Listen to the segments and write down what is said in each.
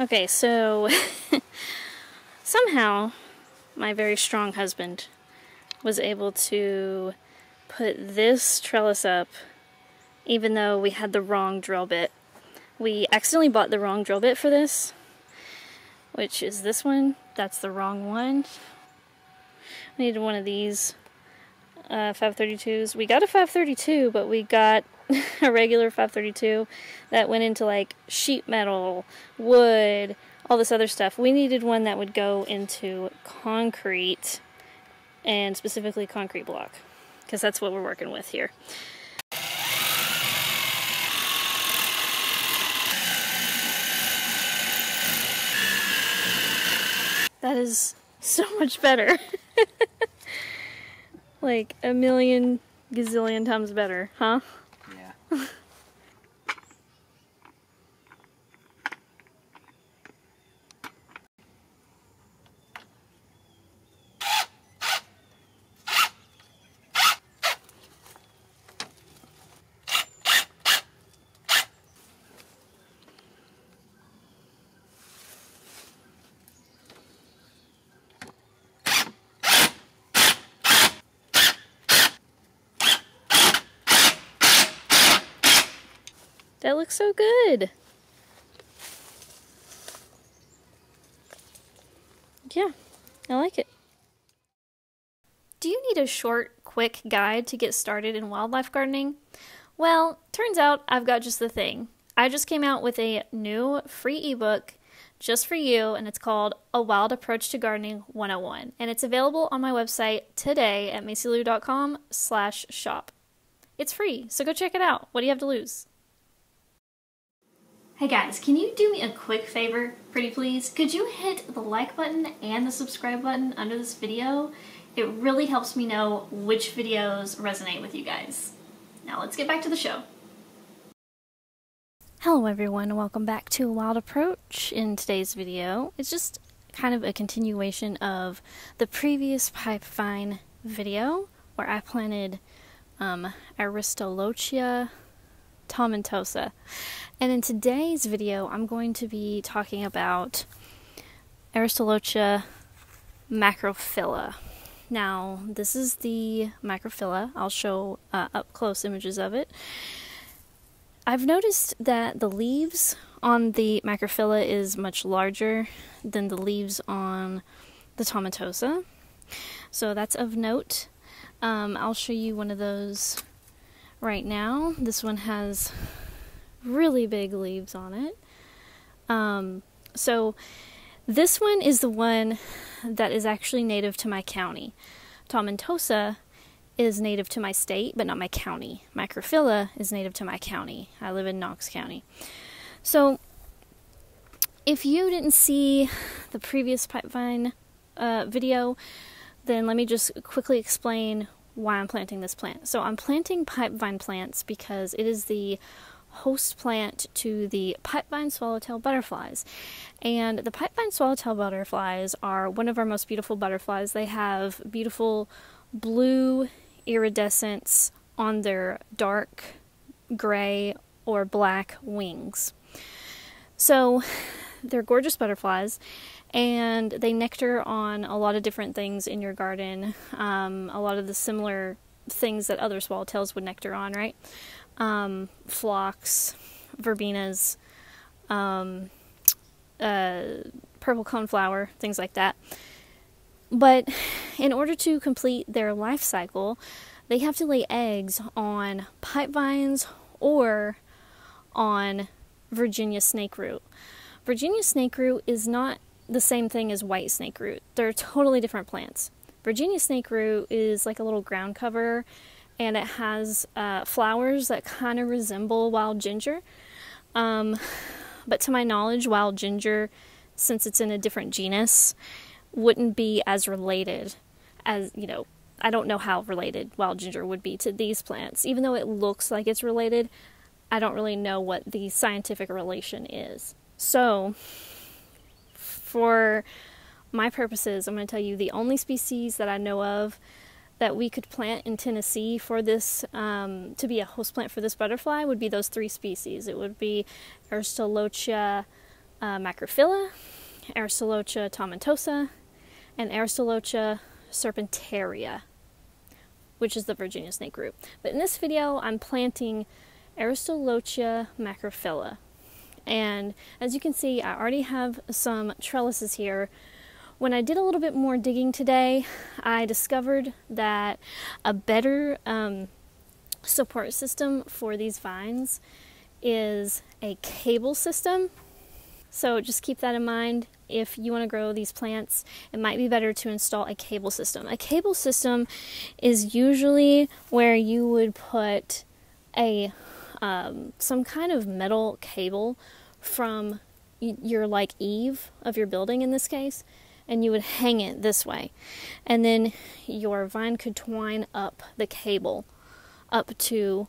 Okay, so somehow my very strong husband was able to put this trellis up even though we had the wrong drill bit. We accidentally bought the wrong drill bit for this, which is this one. That's the wrong one. We needed one of these uh, 532s. We got a 532, but we got a regular 532 that went into like sheet metal, wood, all this other stuff. We needed one that would go into concrete and specifically concrete block because that's what we're working with here. That is so much better. like a million gazillion times better, huh? Yeah. That looks so good. Yeah, I like it. Do you need a short, quick guide to get started in wildlife gardening? Well, turns out I've got just the thing. I just came out with a new free ebook just for you, and it's called A Wild Approach to Gardening 101. And it's available on my website today at maceylou.com slash shop. It's free, so go check it out. What do you have to lose? Hey guys, can you do me a quick favor, pretty please? Could you hit the like button and the subscribe button under this video? It really helps me know which videos resonate with you guys. Now let's get back to the show. Hello everyone, welcome back to Wild Approach. In today's video, it's just kind of a continuation of the previous pipe vine video where I planted um, Aristolochia tomentosa. And in today's video, I'm going to be talking about Aristolochia macrophylla. Now, this is the macrophylla. I'll show uh, up close images of it. I've noticed that the leaves on the macrophylla is much larger than the leaves on the tomentosa. So that's of note. Um, I'll show you one of those right now. This one has really big leaves on it. Um, so this one is the one that is actually native to my county. Tomentosa is native to my state, but not my county. Macrophylla is native to my county. I live in Knox County. So if you didn't see the previous pipevine uh, video, then let me just quickly explain why I'm planting this plant. So I'm planting pipevine plants because it is the host plant to the pipevine swallowtail butterflies. And the pipevine swallowtail butterflies are one of our most beautiful butterflies. They have beautiful blue iridescence on their dark gray or black wings. So they're gorgeous butterflies and they nectar on a lot of different things in your garden. Um, a lot of the similar things that other swallowtails would nectar on, right? Um, phlox, verbenas, um, uh, purple coneflower, things like that. But in order to complete their life cycle, they have to lay eggs on pipe vines or on Virginia snake root. Virginia snake root is not the same thing as white snake root. They're totally different plants. Virginia snake root is like a little ground cover and it has uh, flowers that kind of resemble wild ginger. Um, but to my knowledge, wild ginger, since it's in a different genus, wouldn't be as related as, you know, I don't know how related wild ginger would be to these plants. Even though it looks like it's related, I don't really know what the scientific relation is. So, for my purposes, I'm going to tell you the only species that I know of that we could plant in Tennessee for this um, to be a host plant for this butterfly would be those three species. It would be Aristolochia uh, macrophylla, Aristolochia tomentosa, and Aristolochia serpentaria, which is the Virginia snake root. But in this video, I'm planting Aristolochia macrophylla. And as you can see, I already have some trellises here. When I did a little bit more digging today, I discovered that a better um, support system for these vines is a cable system. So just keep that in mind. If you want to grow these plants, it might be better to install a cable system. A cable system is usually where you would put a um, some kind of metal cable from your like eave of your building in this case and you would hang it this way and then your vine could twine up the cable up to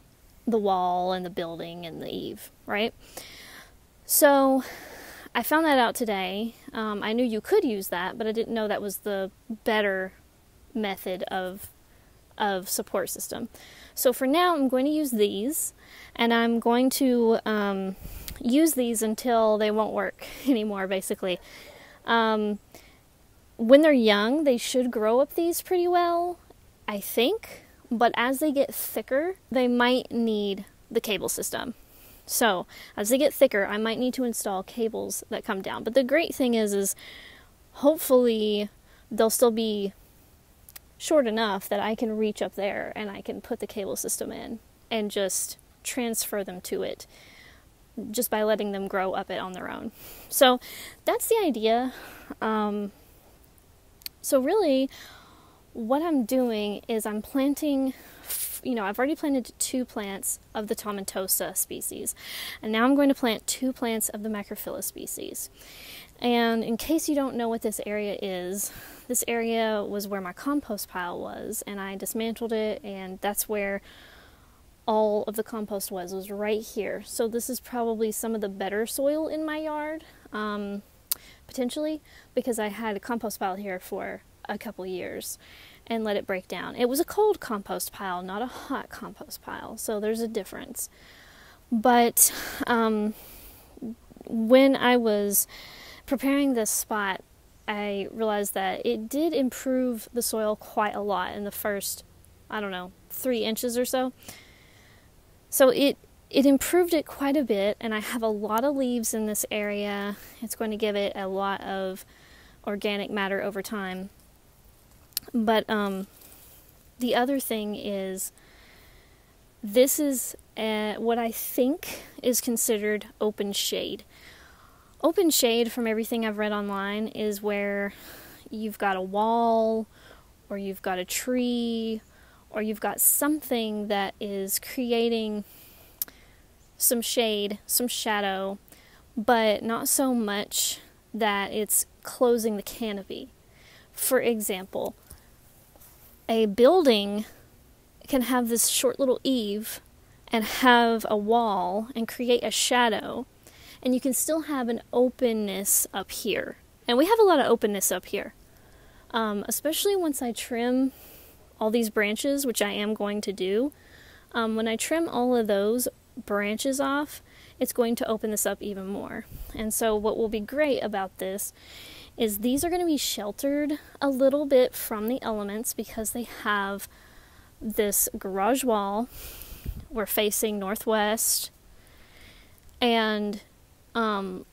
the wall and the building and the eave, right? So I found that out today. Um, I knew you could use that, but I didn't know that was the better method of of support system. So for now, I'm going to use these, and I'm going to um, use these until they won't work anymore. Basically, um, when they're young, they should grow up these pretty well, I think but as they get thicker, they might need the cable system. So, as they get thicker, I might need to install cables that come down. But the great thing is is hopefully they'll still be short enough that I can reach up there and I can put the cable system in and just transfer them to it just by letting them grow up it on their own. So that's the idea. Um, so really, what I'm doing is I'm planting, you know, I've already planted two plants of the tomentosa species, and now I'm going to plant two plants of the macrophylla species. And in case you don't know what this area is, this area was where my compost pile was, and I dismantled it, and that's where all of the compost was, was right here. So this is probably some of the better soil in my yard, um, potentially, because I had a compost pile here for a couple years and let it break down. It was a cold compost pile, not a hot compost pile, so there's a difference. But um, when I was preparing this spot, I realized that it did improve the soil quite a lot in the first, I don't know, three inches or so. So it it improved it quite a bit, and I have a lot of leaves in this area. It's going to give it a lot of organic matter over time. But um, the other thing is, this is a, what I think is considered open shade. Open shade, from everything I've read online, is where you've got a wall, or you've got a tree, or you've got something that is creating some shade, some shadow, but not so much that it's closing the canopy. For example, a building can have this short little eave and have a wall and create a shadow, and you can still have an openness up here. And we have a lot of openness up here, um, especially once I trim all these branches, which I am going to do. Um, when I trim all of those branches off, it's going to open this up even more. And so, what will be great about this is these are going to be sheltered a little bit from the elements because they have this garage wall. We're facing northwest, and um,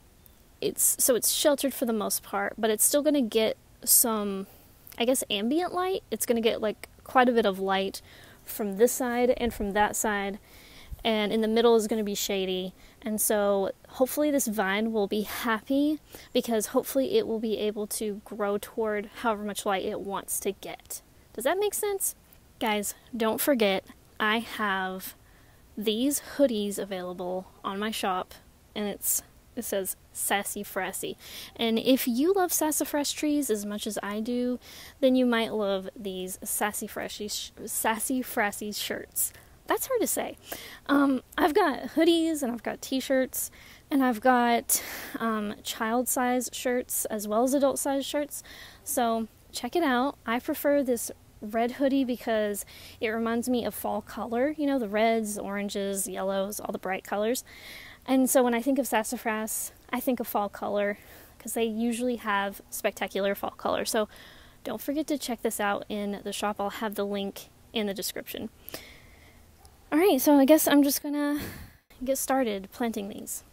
it's so it's sheltered for the most part, but it's still going to get some, I guess, ambient light. It's going to get like quite a bit of light from this side and from that side, and in the middle is going to be shady and so hopefully this vine will be happy because hopefully it will be able to grow toward however much light it wants to get. Does that make sense? Guys, don't forget I have these hoodies available on my shop and it's it says sassy frassy and if you love sassafras trees as much as i do then you might love these sassy frashy sassy frassy shirts that's hard to say. Um, I've got hoodies and I've got t-shirts and I've got um, child size shirts as well as adult size shirts. So check it out. I prefer this red hoodie because it reminds me of fall color. You know, the reds, oranges, yellows, all the bright colors. And so when I think of sassafras, I think, of fall color because they usually have spectacular fall color. So don't forget to check this out in the shop. I'll have the link in the description. Alright, so I guess I'm just gonna get started planting these.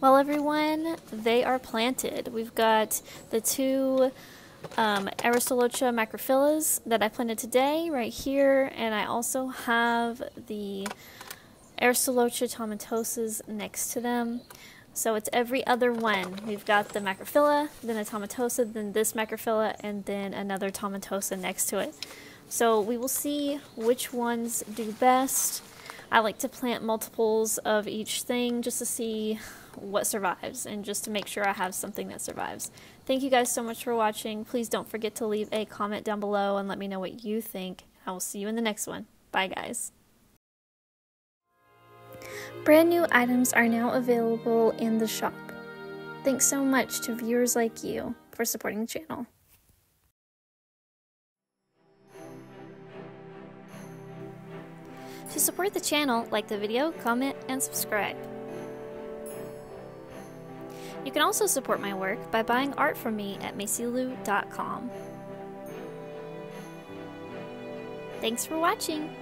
Well, everyone, they are planted. We've got the two um, Aristolochia that I planted today right here, and I also have the Aristolochia tomentosas next to them. So it's every other one. We've got the macrophylla, then a tomentosa, then this macrophylla, and then another tomentosa next to it. So we will see which ones do best. I like to plant multiples of each thing just to see what survives and just to make sure I have something that survives. Thank you guys so much for watching. Please don't forget to leave a comment down below and let me know what you think. I will see you in the next one. Bye guys. Brand new items are now available in the shop. Thanks so much to viewers like you for supporting the channel. To support the channel, like the video, comment, and subscribe. You can also support my work by buying art from me at maceylou.com. Thanks for watching!